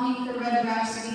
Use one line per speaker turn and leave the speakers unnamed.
longing the Red Rhapsody.